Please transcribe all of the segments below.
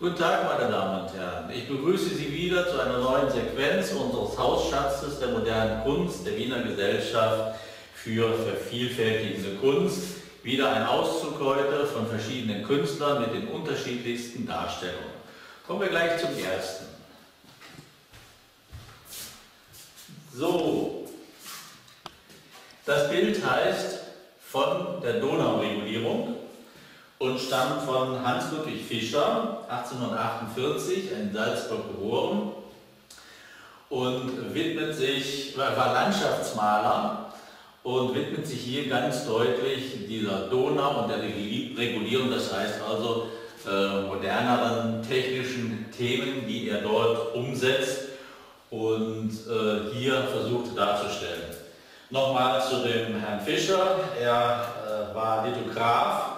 Guten Tag, meine Damen und Herren. Ich begrüße Sie wieder zu einer neuen Sequenz unseres Hausschatzes der modernen Kunst der Wiener Gesellschaft für vervielfältigende Kunst. Wieder ein Auszug heute von verschiedenen Künstlern mit den unterschiedlichsten Darstellungen. Kommen wir gleich zum ersten. So, das Bild heißt von der Donauregulierung und stammt von Hans-Ludwig Fischer, 1848 in Salzburg geboren und widmet sich, war Landschaftsmaler und widmet sich hier ganz deutlich dieser Donau und der Regulierung, das heißt also äh, moderneren technischen Themen, die er dort umsetzt und äh, hier versucht darzustellen. Nochmal zu dem Herrn Fischer, er äh, war Lithograf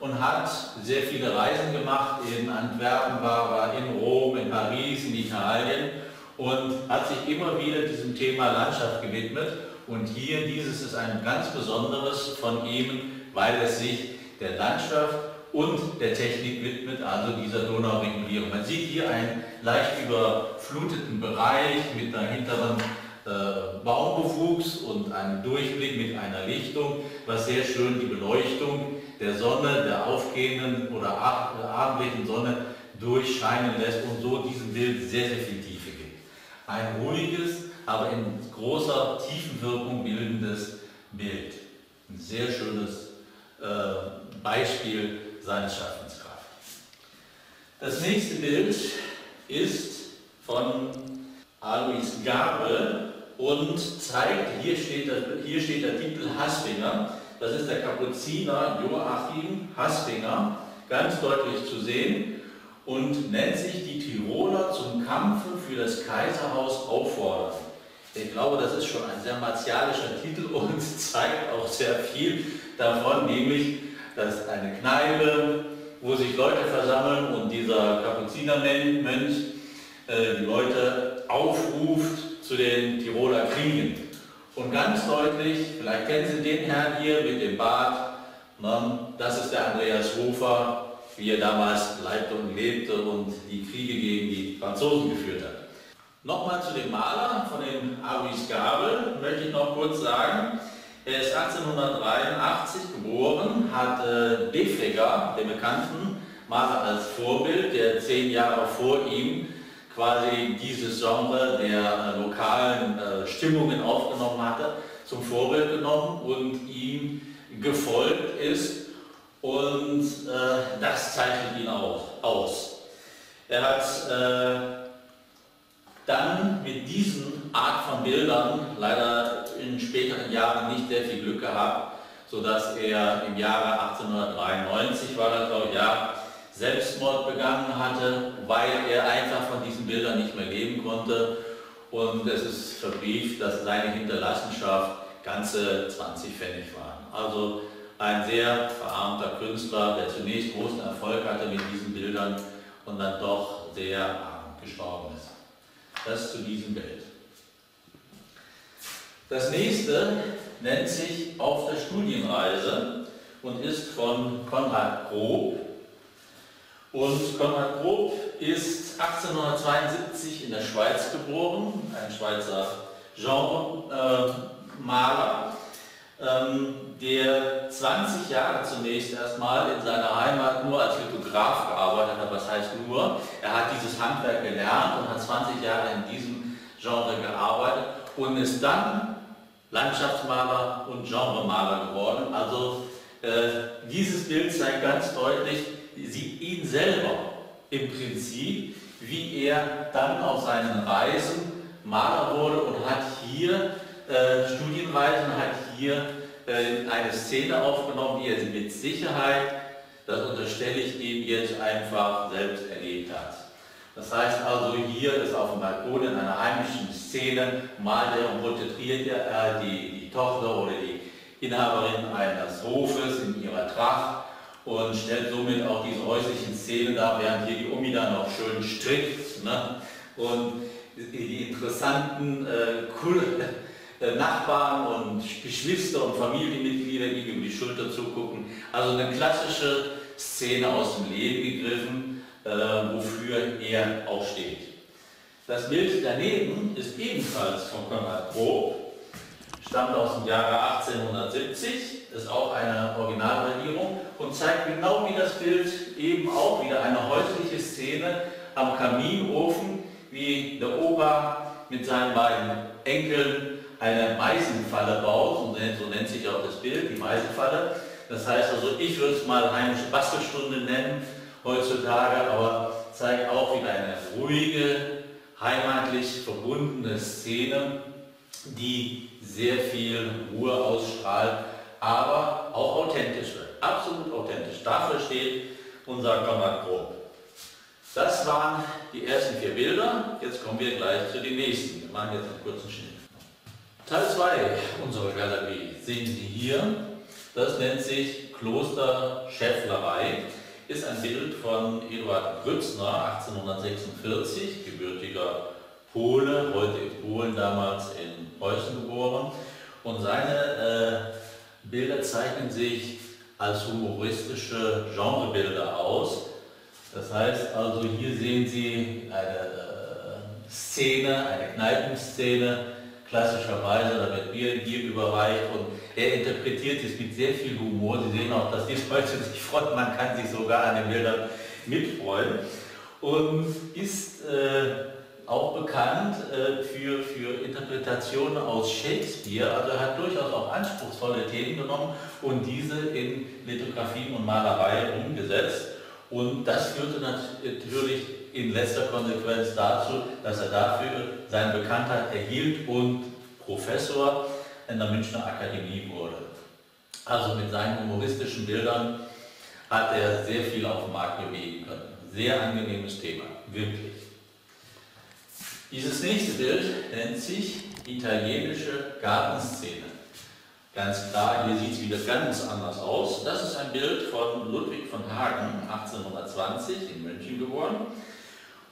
und hat sehr viele Reisen gemacht. In Antwerpen war er, in Rom, in Paris, in Italien und hat sich immer wieder diesem Thema Landschaft gewidmet. Und hier, dieses ist ein ganz besonderes von ihm, weil es sich der Landschaft und der Technik widmet, also dieser Donauregulierung. Man sieht hier einen leicht überfluteten Bereich mit einer hinteren äh, Baumbewuchs und einem Durchblick mit einer Lichtung, was sehr schön die Beleuchtung der Sonne, der aufgehenden oder abendlichen Sonne durchscheinen lässt und so diesem Bild sehr, sehr viel Tiefe gibt. Ein ruhiges, aber in großer Tiefenwirkung bildendes Bild. Ein sehr schönes äh, Beispiel seines Schaffenskraft. Das nächste Bild ist von Alois Gabel und zeigt, hier steht, hier steht der Titel Hasfinger, das ist der Kapuziner Joachim Hasfinger, ganz deutlich zu sehen und nennt sich die Tiroler zum Kampfe für das Kaiserhaus auffordern. Ich glaube, das ist schon ein sehr martialischer Titel und zeigt auch sehr viel davon, nämlich, dass eine Kneipe, wo sich Leute versammeln und dieser Kapuzinermönch äh, die Leute aufruft zu den Tiroler Kriegen. Und ganz deutlich, vielleicht kennen Sie den Herrn hier mit dem Bart, ne? das ist der Andreas Hofer, wie er damals leibte und lebte und die Kriege gegen die Franzosen geführt hat. Nochmal zu dem Maler von dem Aris Gabel möchte ich noch kurz sagen, er ist 1883 geboren, hat äh, Defregger, den bekannten Maler als Vorbild, der zehn Jahre vor ihm quasi dieses Genre der äh, lokalen äh, Stimmungen aufgenommen hatte, zum Vorbild genommen und ihm gefolgt ist und äh, das zeichnet ihn auch aus. Er hat äh, dann mit diesen Art von Bildern leider in späteren Jahren nicht sehr viel Glück gehabt, sodass er im Jahre 1893 war das glaube ich, ja, Selbstmord begangen hatte, weil er einfach von diesen Bildern nicht mehr leben konnte. Und es ist verbrieft, dass seine Hinterlassenschaft ganze 20 Pfennig waren. Also ein sehr verarmter Künstler, der zunächst großen Erfolg hatte mit diesen Bildern und dann doch sehr arm gestorben ist. Das zu diesem Bild. Das nächste nennt sich Auf der Studienreise und ist von Konrad Grob und Konrad Grob ist 1872 in der Schweiz geboren, ein Schweizer Genre-Maler, ähm, der 20 Jahre zunächst erstmal in seiner Heimat nur als Lithograf gearbeitet hat. Was heißt nur? Er hat dieses Handwerk gelernt und hat 20 Jahre in diesem Genre gearbeitet und ist dann Landschaftsmaler und Genremaler geworden. Also äh, dieses Bild zeigt ganz deutlich, sieht ihn selber im Prinzip, wie er dann auf seinen Reisen Maler wurde und hat hier äh, Studienreisen, hat hier äh, eine Szene aufgenommen, die er mit Sicherheit, das unterstelle ich ihm jetzt einfach selbst erlebt hat. Das heißt also, hier ist auf dem Balkon in einer heimischen Szene, malt er und porträtiert er die, die Tochter oder die Inhaberin eines Hofes in ihrer Tracht und stellt somit auch diese häuslichen Szenen dar, während hier die Omi dann noch schön strickt ne? und die interessanten äh, äh, Nachbarn und Geschwister und Familienmitglieder, die über die Schulter zugucken. Also eine klassische Szene aus dem Leben gegriffen, äh, wofür er auch steht. Das Bild daneben ist ebenfalls von Konrad Grob, stammt aus dem Jahre 1870, ist auch eine Originalregierung und zeigt genau wie das Bild eben auch wieder eine häusliche Szene am Kaminofen, wie der Opa mit seinen beiden Enkeln eine Meisenfalle baut, und so nennt sich auch das Bild, die Meisenfalle. Das heißt also, ich würde es mal heimische Bastelstunde nennen heutzutage, aber zeigt auch wieder eine ruhige, heimatlich verbundene Szene, die sehr viel Ruhe ausstrahlt, aber auch authentisch wird. Absolut authentisch. Dafür steht unser Konrad Grob. Das waren die ersten vier Bilder. Jetzt kommen wir gleich zu den nächsten. Wir machen jetzt einen kurzen Schnitt. Teil 2 unserer Galerie sehen Sie hier. Das nennt sich Kloster Schäfflerei. Ist ein Bild von Eduard Grützner, 1846, gebürtiger Pole, heute in Polen, damals in Preußen geboren. Und seine äh, Bilder zeichnen sich als humoristische Genrebilder aus. Das heißt also, hier sehen Sie eine äh, Szene, eine Kneipenszene, klassischerweise, da wird Bier, Bier überreicht und er interpretiert es mit sehr viel Humor. Sie sehen auch, dass die Leute sich freuen, man kann sich sogar an den Bildern mitfreuen und ist äh, auch bekannt äh, für, für Interpretationen aus Shakespeare, also hat durchaus auch anspruchsvolle Themen genommen und diese in Lithografien und Malerei umgesetzt. Und das führte natürlich in letzter Konsequenz dazu, dass er dafür seine Bekanntheit erhielt und Professor in der Münchner Akademie wurde. Also mit seinen humoristischen Bildern hat er sehr viel auf dem Markt bewegen können. Sehr angenehmes Thema, wirklich. Dieses nächste Bild nennt sich italienische Gartenszene. Ganz klar, hier sieht es wieder ganz anders aus. Das ist ein Bild von Ludwig von Hagen, 1820 in München geboren.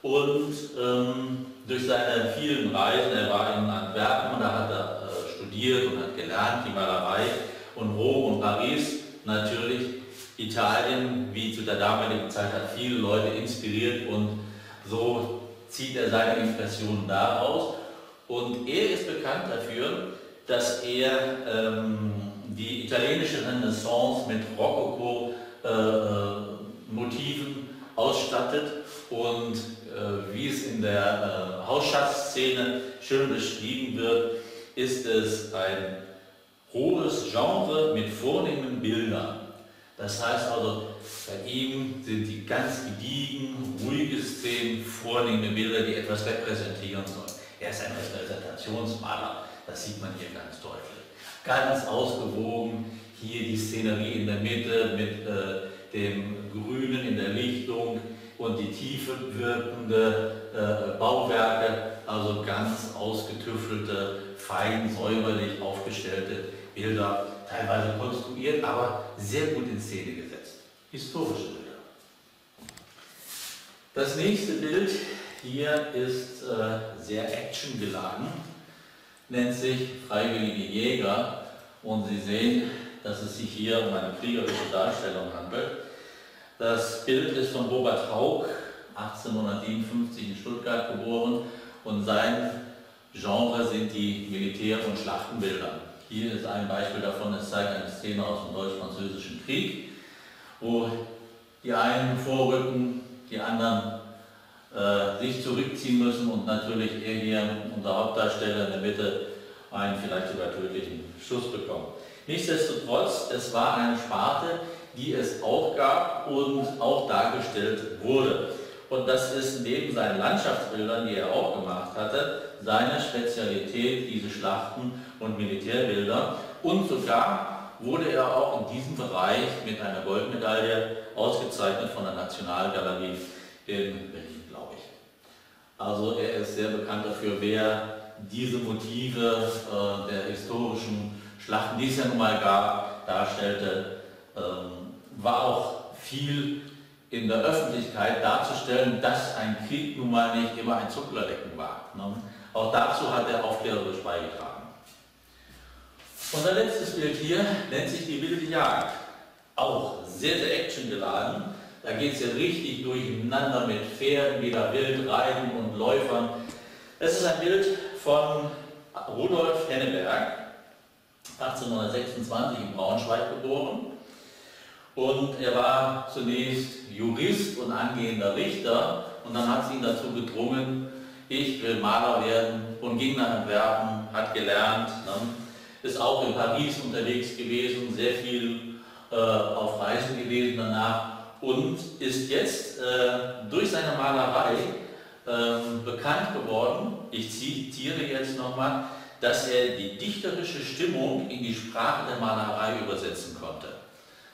Und ähm, durch seine vielen Reisen, er war in Antwerpen, da hat er äh, studiert und hat gelernt, die Malerei. Und Rom und Paris, natürlich Italien, wie zu der damaligen Zeit, hat viele Leute inspiriert und so zieht er seine Impressionen daraus. Und er ist bekannt dafür, dass er ähm, die italienische Renaissance mit Rokoko-Motiven äh, ausstattet und äh, wie es in der äh, Hausschatzszene schön beschrieben wird, ist es ein hohes Genre mit vornehmen Bildern. Das heißt also, bei ihm sind die ganz gediegen, ruhige Szenen, vornehme Bilder, die etwas repräsentieren sollen. Er ist ein Repräsentationsmaler, das sieht man hier ganz deutlich. Ganz ausgewogen, hier die Szenerie in der Mitte mit äh, dem Grünen in der Lichtung und die tiefe wirkende äh, Bauwerke, also ganz ausgetüftelte, fein säuberlich aufgestellte Bilder, teilweise konstruiert, aber sehr gut in Szene gesetzt historische Bilder. Das nächste Bild hier ist äh, sehr actiongeladen, nennt sich Freiwillige Jäger und Sie sehen, dass es sich hier um eine kriegerische Darstellung handelt. Das Bild ist von Robert Haug, 1857 in Stuttgart geboren und sein Genre sind die Militär- und Schlachtenbilder. Hier ist ein Beispiel davon, es zeigt eine Szene aus dem Deutsch-Französischen Krieg wo die einen vorrücken, die anderen äh, sich zurückziehen müssen und natürlich er hier, unser Hauptdarsteller in der Mitte, einen vielleicht sogar tödlichen Schuss bekommt. Nichtsdestotrotz, es war eine Sparte, die es auch gab und auch dargestellt wurde. Und das ist neben seinen Landschaftsbildern, die er auch gemacht hatte, seine Spezialität, diese Schlachten und Militärbilder und sogar wurde er auch in diesem Bereich mit einer Goldmedaille ausgezeichnet von der Nationalgalerie in Berlin, glaube ich. Also er ist sehr bekannt dafür, wer diese Motive äh, der historischen Schlachten, die es ja nun mal gab, darstellte, ähm, war auch viel in der Öffentlichkeit darzustellen, dass ein Krieg nun mal nicht immer ein Zucklerdecken war. Ne? Auch dazu hat er aufklärerisch beigetragen. Unser letztes Bild hier nennt sich die wilde Jagd. Auch sehr, sehr actiongeladen. Da geht es ja richtig durcheinander mit Pferden, wieder Wildreiten und Läufern. Es ist ein Bild von Rudolf Henneberg, 1826 in Braunschweig geboren. Und er war zunächst Jurist und angehender Richter und dann hat sie ihn dazu gedrungen, ich will Maler werden und ging nach Antwerpen, hat gelernt, ne? ist auch in Paris unterwegs gewesen, sehr viel äh, auf Reisen gewesen danach und ist jetzt äh, durch seine Malerei äh, bekannt geworden, ich zitiere jetzt nochmal, dass er die dichterische Stimmung in die Sprache der Malerei übersetzen konnte.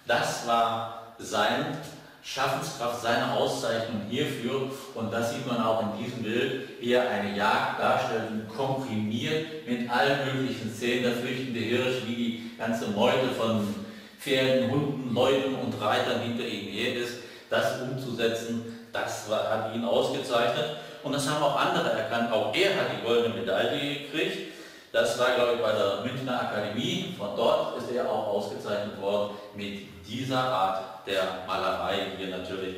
Das war sein Schaffenskraft, seine Auszeichnung hierfür und das sieht man auch in diesem Bild, wie er eine Jagd darstellt, komprimiert mit allen möglichen Szenen, der flüchtende Hirsch, wie die ganze Meute von Pferden, Hunden, Leuten und Reitern hinter ihm her ist, das umzusetzen, das hat ihn ausgezeichnet. Und das haben auch andere erkannt, auch er hat die goldene Medaille gekriegt, das war glaube ich bei der Münchner Akademie, von dort ist er auch ausgezeichnet worden mit dieser Art der Malerei, hier natürlich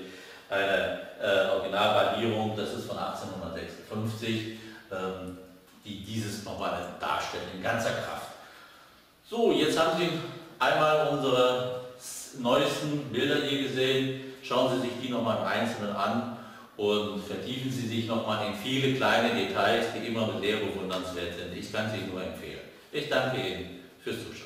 eine äh, Originalvalierung, das ist von 1856, ähm, die dieses nochmal darstellt in ganzer Kraft. So, jetzt haben Sie einmal unsere neuesten Bilder hier gesehen. Schauen Sie sich die nochmal im Einzelnen an und vertiefen Sie sich nochmal in viele kleine Details, die immer sehr bewundernswert sind. Ich kann sie nur empfehlen. Ich danke Ihnen fürs Zuschauen.